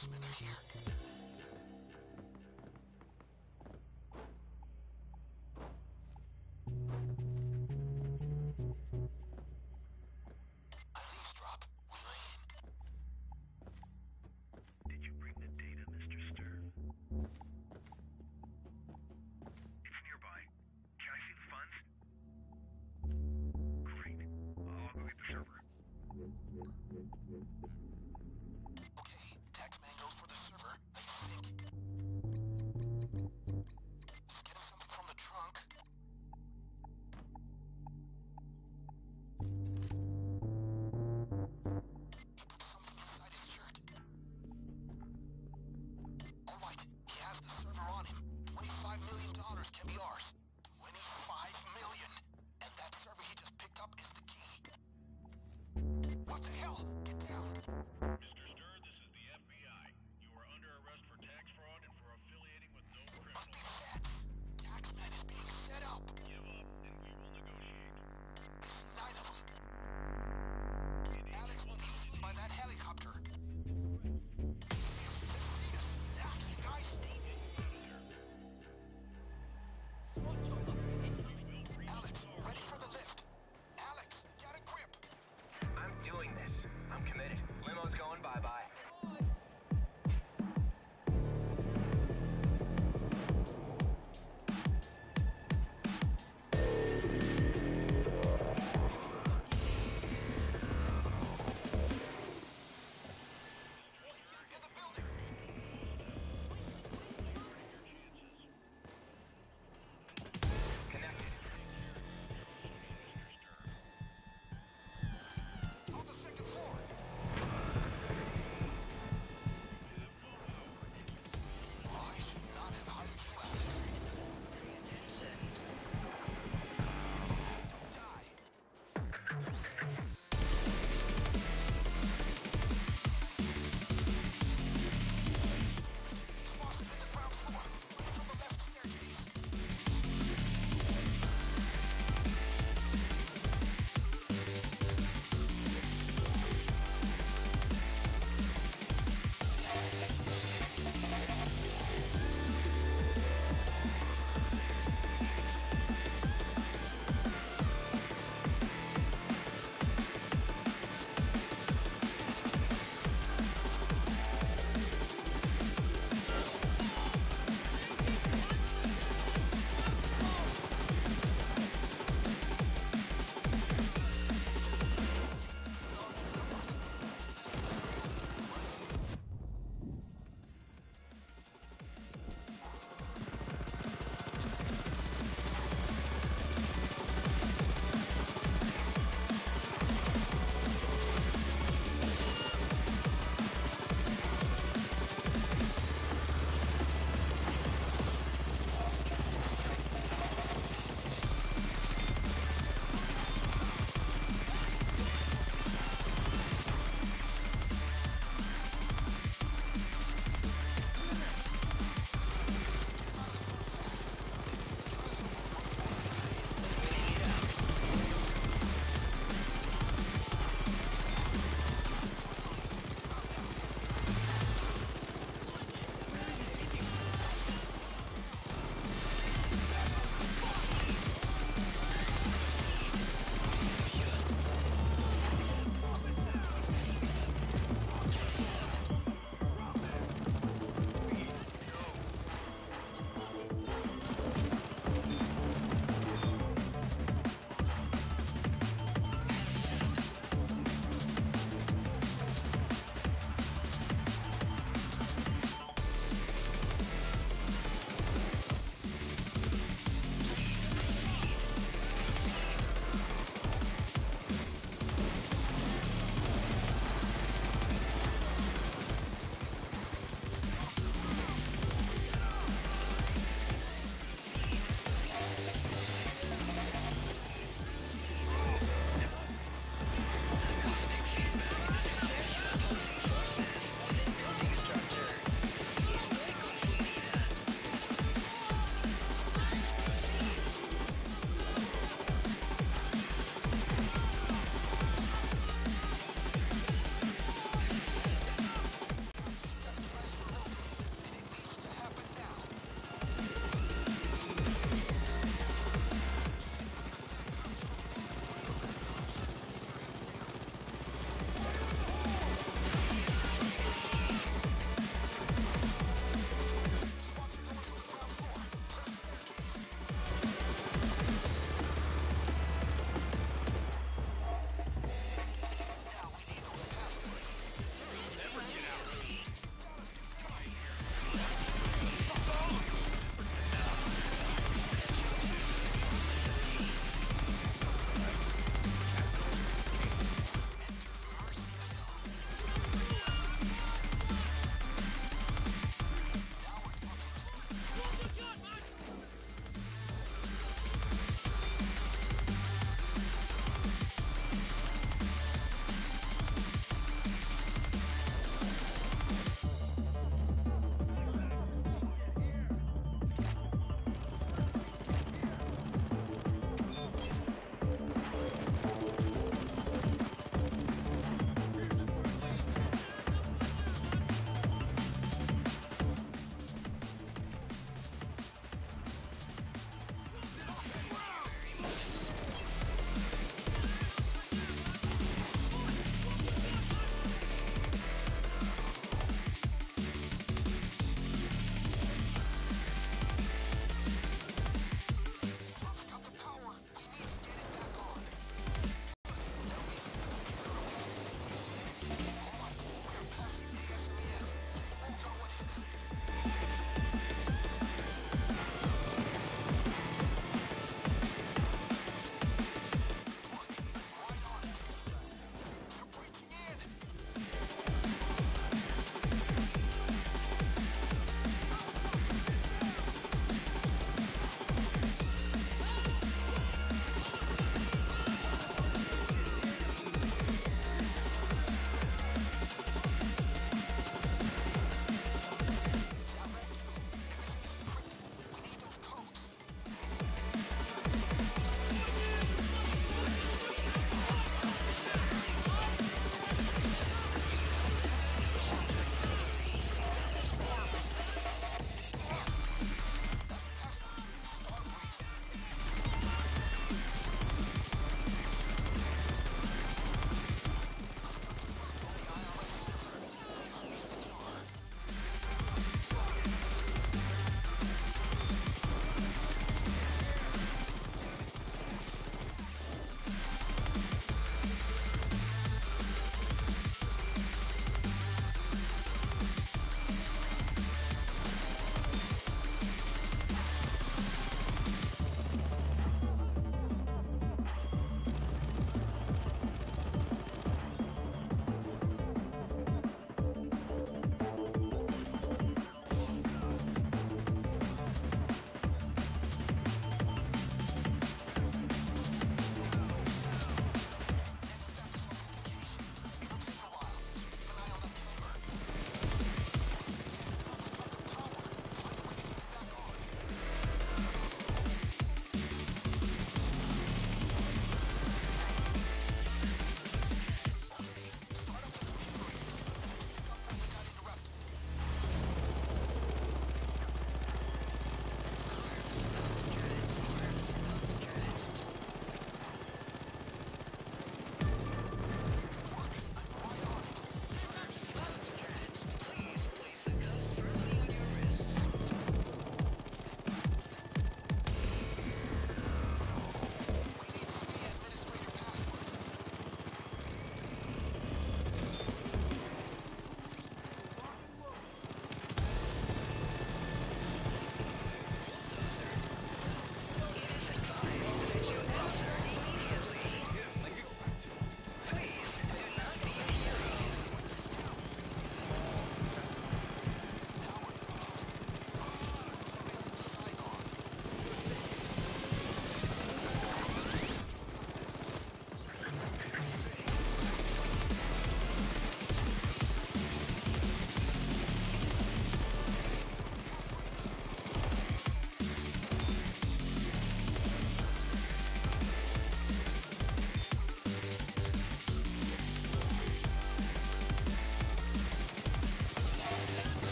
taxmen are here.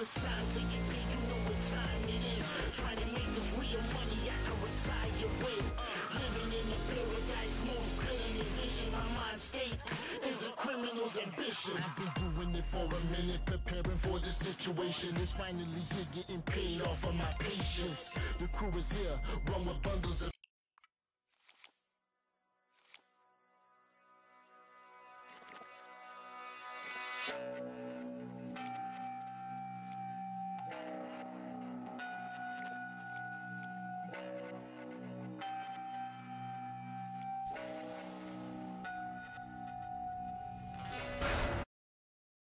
It's time to get big, you know what time it is. Trying to make this real money, I can retire with. Living in the paradise, most good in vision. My mind state is a criminal's ambition. I've been doing it for a minute, preparing for the situation. It's finally here, getting paid off of my patience. The crew is here, run with bundles of